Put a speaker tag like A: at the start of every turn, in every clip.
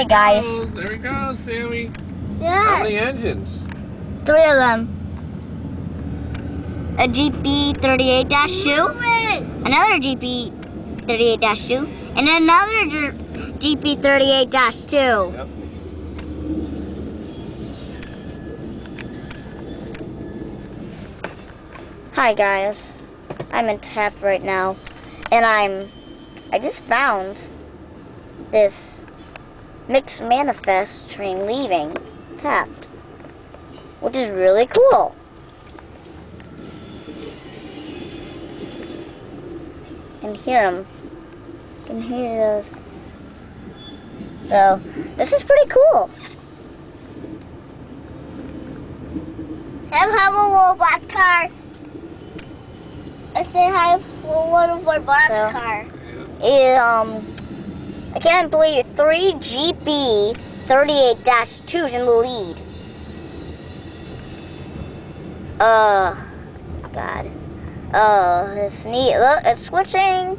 A: Hey guys.
B: goes. There he goes, Sammy. Yeah.
C: How
B: many engines?
A: Three of them. A GP38-2, another GP38-2, and another GP38-2.
B: Yep.
A: Hi guys, I'm in Taft right now, and I'm, I just found this mixed manifest train leaving Taft, which is really cool. Can hear them. Can hear those. So this is pretty cool.
C: Have have a little black car. I say hi for of our black
A: So-
C: car.
A: It, um, I can't believe it. Three GP 38-2s in the lead. Uh, God. Oh, it's neat. Look, it's switching.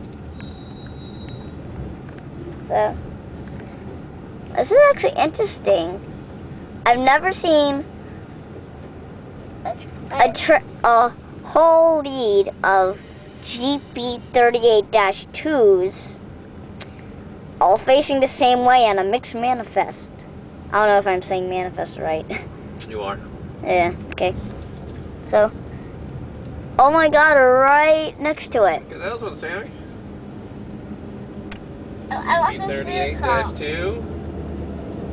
A: So, this is actually interesting. I've never seen a, a whole lead of GP 38-2s all facing the same way on a mixed manifest. I don't know if I'm saying manifest right.
B: You are.
A: yeah, okay. So, oh my god, right next to it.
B: Okay, that was one, Sammy.
C: Oh, I lost this
B: B38
C: vehicle.
B: 2.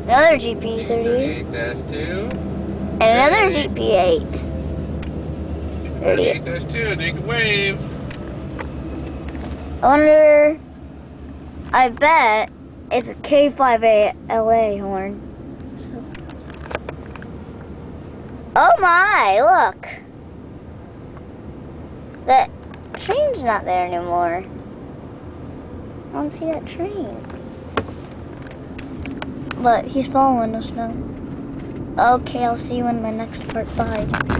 A: Another GP 38
B: 38 2.
A: and another GP 8. 38.
B: 38 2. And you can wave.
A: I wonder. I bet it's a K5A LA horn. Oh my, look. That train's not there anymore. I don't see that train. But he's following us now. Okay, I'll see you in my next part 5.